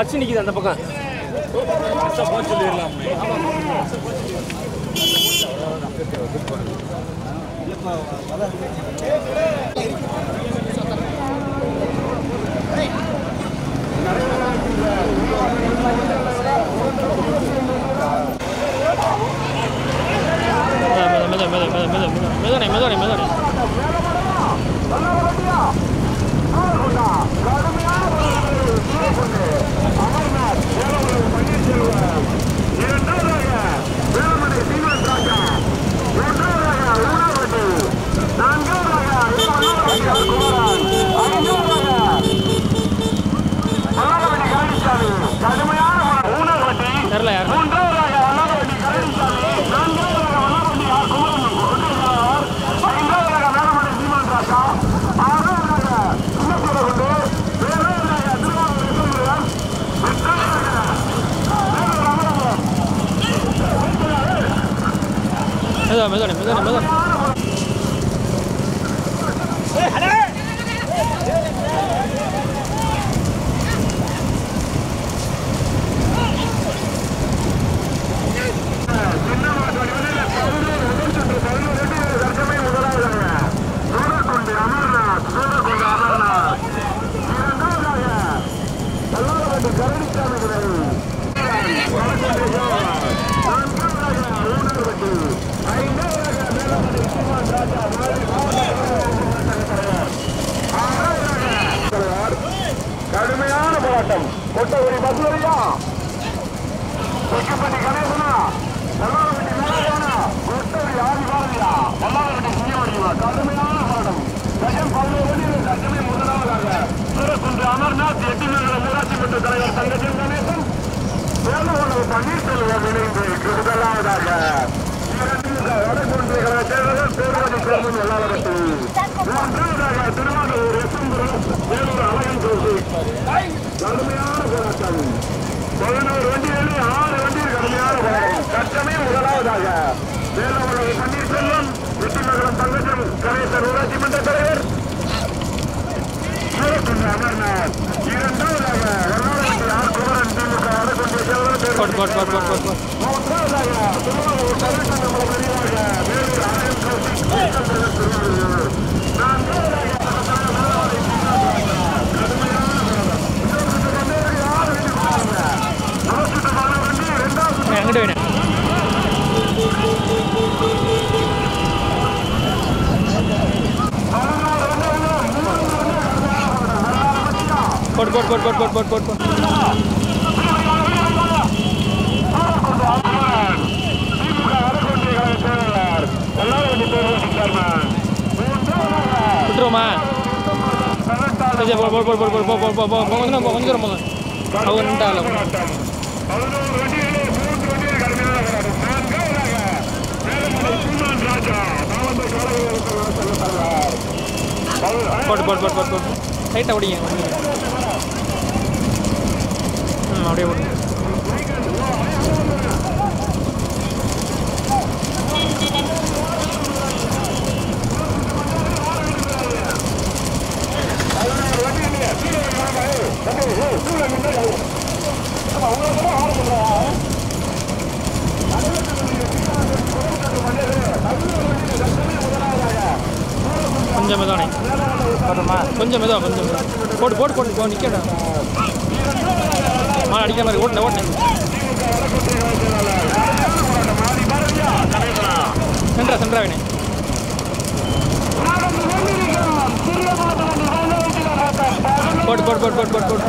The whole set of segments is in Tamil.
பச்சு நிற்கிது அந்த பக்கம். மெதனே மெதனே மெதனே மெதனே மெதனே மெதனே 没事的，没事，没事。கடுமையான போராட்டம். பதினோரு வண்டிகளில் ஆறு வண்டியில் கடுமையான போராட்டம். கட்டமே முதலாவதாக. வேளாண் பன்னீர்செல்வம் வெற்றிமகரம் தங்கச்சம் கணேசர் ஊராட்சி மன்ற தலைவர். அமர்நாத். இரண்டாவதாக கர்நாடகத்தில் ஆர் குமரன் திமுக ஆடக்கூடிய மூன்றாவதாக திருமாவூர் தலைவர் நான்காவதாக വേണം അങ്ങോട്ട് വേണം போட்டு போட்டு போட்டு போட்டு போட்டு போட்டு போட்டு விட்டுருவோமா சரி போடு போடு போடு போடு போ போ போ போ கொஞ்சம் போங்க கொஞ்சம் போங்க அவங்க நின்றாள் போட்டு போட்டு போட்டு போட்டு போட்டு லைட்டாக ஓடிங்க ம் அப்படியே போட்டு கொஞ்சம் மெதானே கொஞ்சம் மெதா கொஞ்சம் போட்டு போட்டு போட்டு போ நிற்கடா மாலை அடிக்காம இருக்கு ஓட்டுனேன் ஓட்டுனேன் சென்றா சென்றா வேணே போட்டு போட்டு போட்டு போட்டு போட்டு போட்டு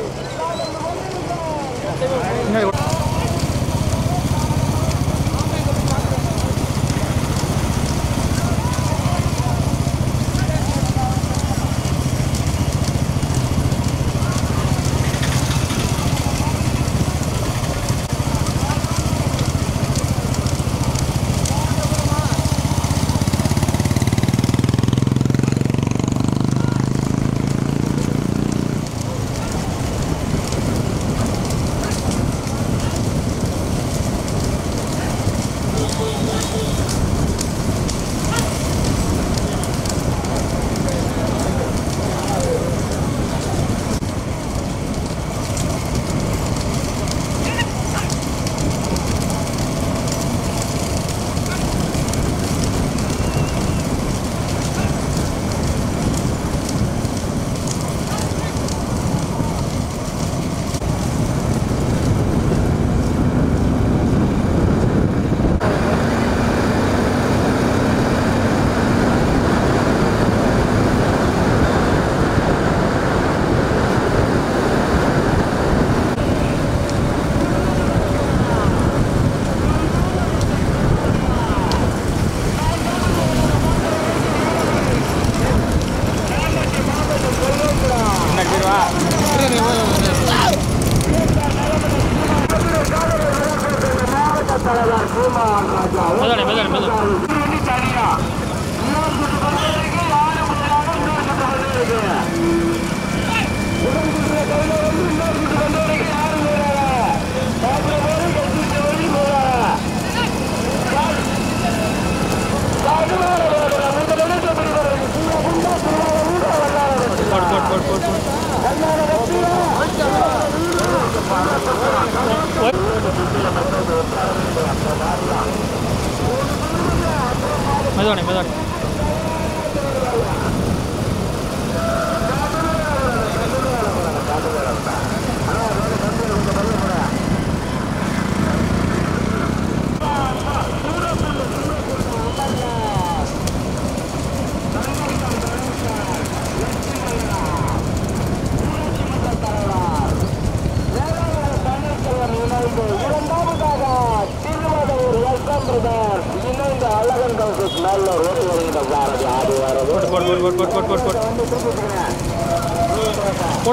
ให้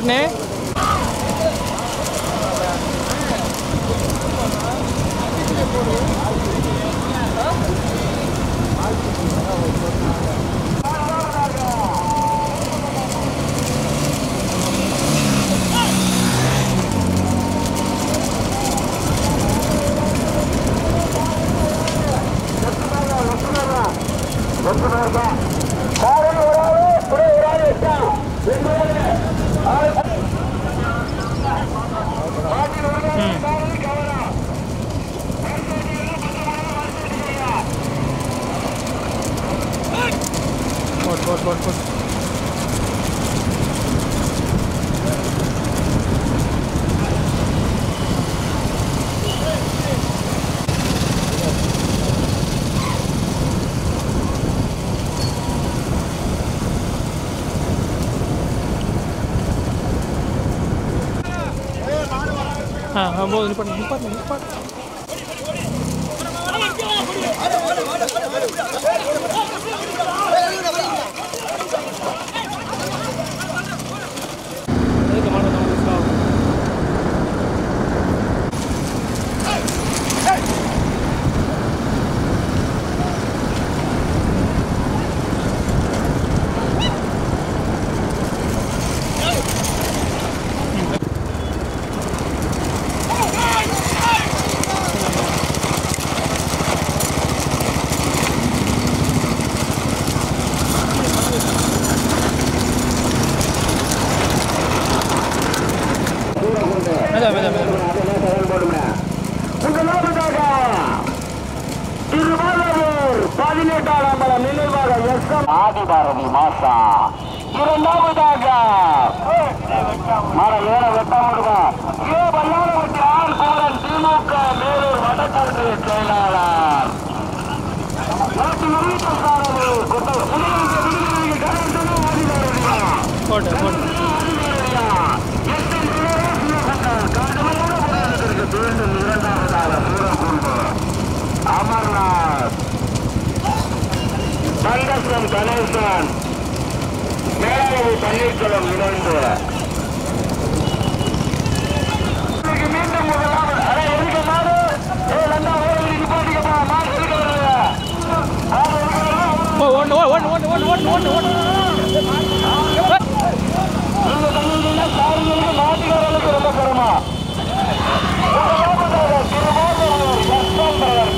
ने हाँ हाँ वो रिपोर्ट रिपोर्ट रिपोर्ट போட்டு போட்டு அமர்நாத் சந்தஸ்வம் கணேசன் மேலாளி பன்னீர்செல்வம் இணைந்து மீண்டும் முதலாவது அதை எதுக்கு மாறு வருது? ஓ ஓட்டு ஓ ஓட்டு ஓட்டு ஓட்டு ரொம்ப பெருமா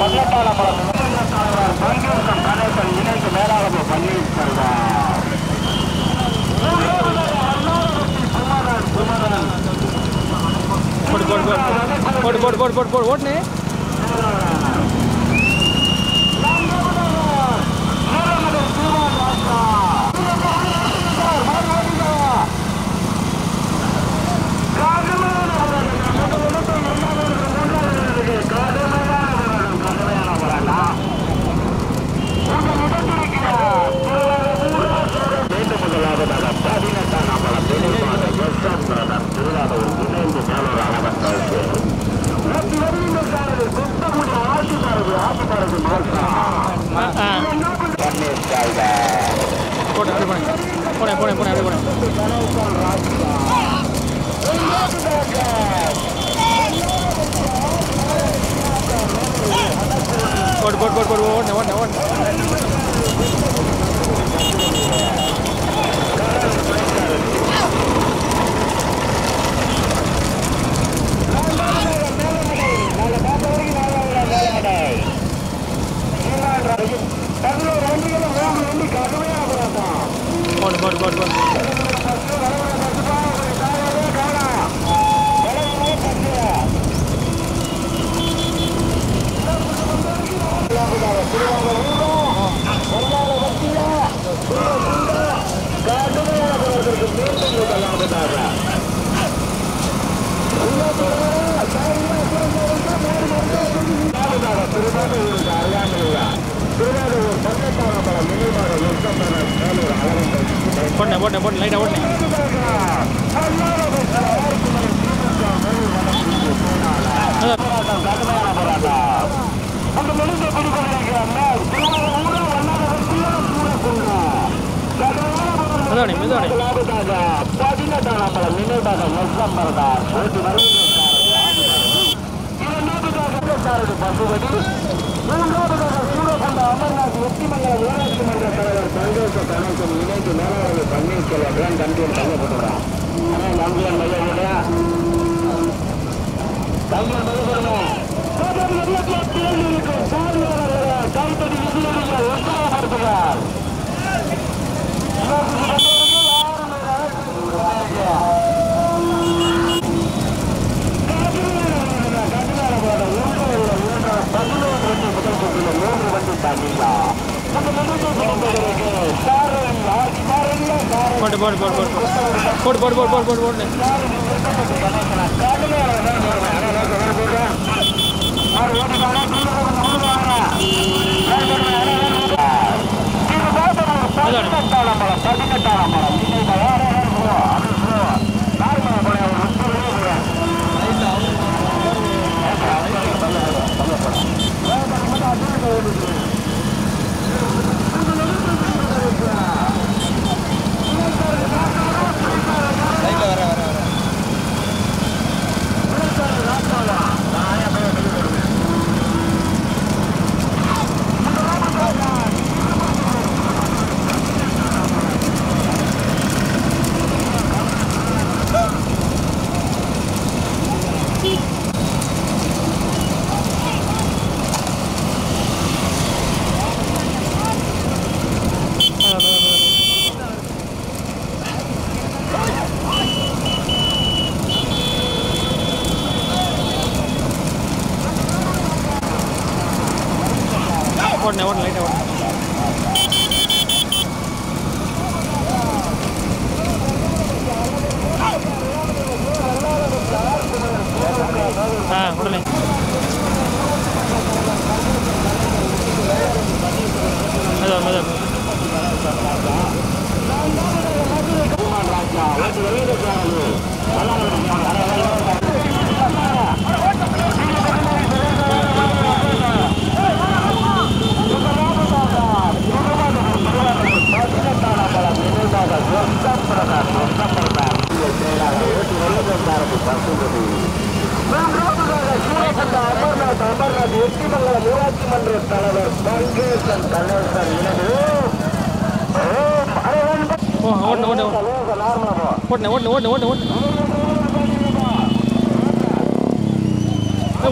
பதினெட்டாம் பங்கேற்கும் கணேசன் இணைந்து மேலாளர் பன்னீர்செல்வம் போட்டு போட்டு போட்டு போட்டு போட்டு போட்டு போட்டு ஓட்டுனே ஓட்டனே போட்டு லைட்டாக ஓட்டனே மெதுவாடி மெதுவாடி பதினெட்டாம் நினைவாக நெசம் வரதா போட்டு வருகிறது இரண்டாவதாக பசுபதி நம்ம அமர்நாத் ஒத்திமங்கல ஊராட்சி மன்ற தலைவர் சந்தோஷ தனக்கும் இணைந்து மேலாளர்கள் பன்னீர்செல்வம் தம்பியன் தங்கப்பட்டுறான் தம்பியன் மையோட தம்பியன் மையப்படுறோம் கைத்தடி விதியடிகள் உற்சாகப்படுத்துகிறார் பதினோரு மூன்று போட்டு போட்டு போட்டு போட்டு போட்டு போட்டு போட்டு போட்டு போட்டு ஓடனே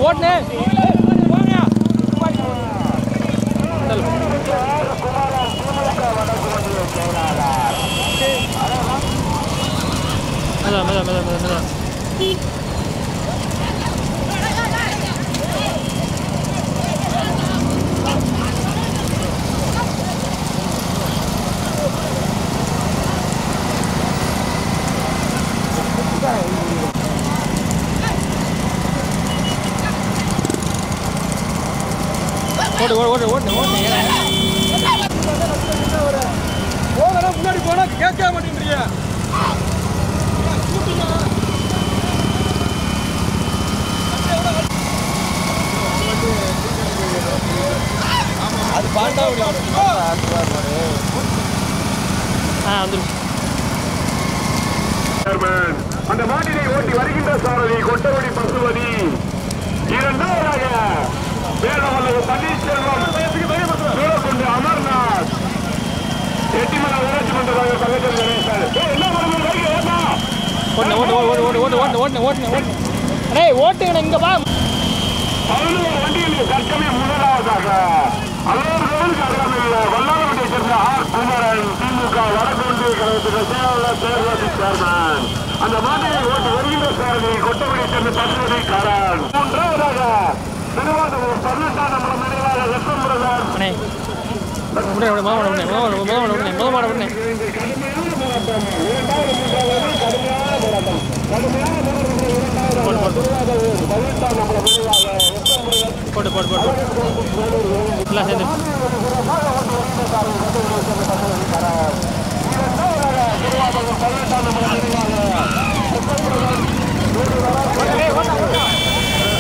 ஓட்டுனே. மெதா மெதா மெதா மெதா ஓடு ஓடு ஓடு ஓடு ஓடு. போகணும் முன்னாடி போனால் கேட்க மாட்டேங்கிறியா அது பாண்டா ஆ வந்துடும் அந்த மாட்டினை ஓட்டி வருகின்ற சாரதி கொட்டவடி பசுவதி இரண்டாவதாக வேலவல்லது பன்னீர்செல்வம். சூழக்கொண்டு அமர்நாத். எட்டிமலை ஊராட்சி மன்ற தலைவர் பங்கேற்ற கணேசன். என்ன பண்ணுங்க? ஏத்தா. ஓட்டு ஓட்டு ஓட்டு ஓட்டு ஓட்டு ஓட்டு ஓட்டு ஓட்டு ஓட்டு இங்க வா. பதினோரு வண்டியில் தற்சமயம் முதலாவதாக. அலுவலர்களுக்கு அருகாமையில் வல்லாரவட்டை சேர்ந்த ஆர். குமரன் திமுக வடக்கு ஒன்றிய கழகத்துக்கு செயலாளர் சேர்வதி சேர்மன். அந்த மாநிலை ஓட்டு வருகின்ற சாரதி கொட்டவடி சேர்ந்த பசுவதி கரன் மூன்றாவதாக போட்டு போட்டு போட்டு சேர்ந்து பதினெட்டாம்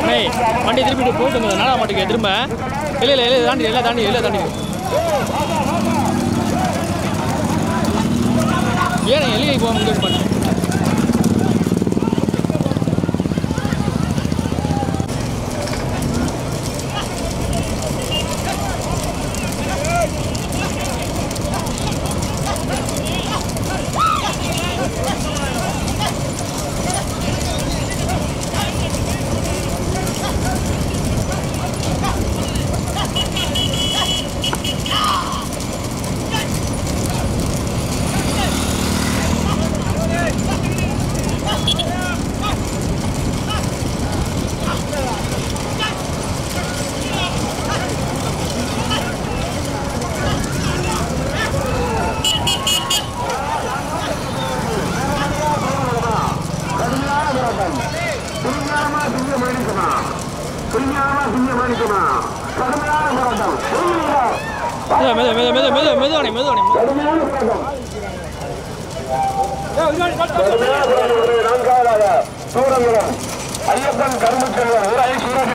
டேய் வண்டி திருப்பிட்டு போட்டுங்க நாடா மாட்டுக்கு திரும்ப. இல்லை இல்லை இல்லை தாண்டி எல்லாம் தாண்டி எல்லாம் தாண்டி. ஏன் எல்லையை போக முடியாது பண்ணு?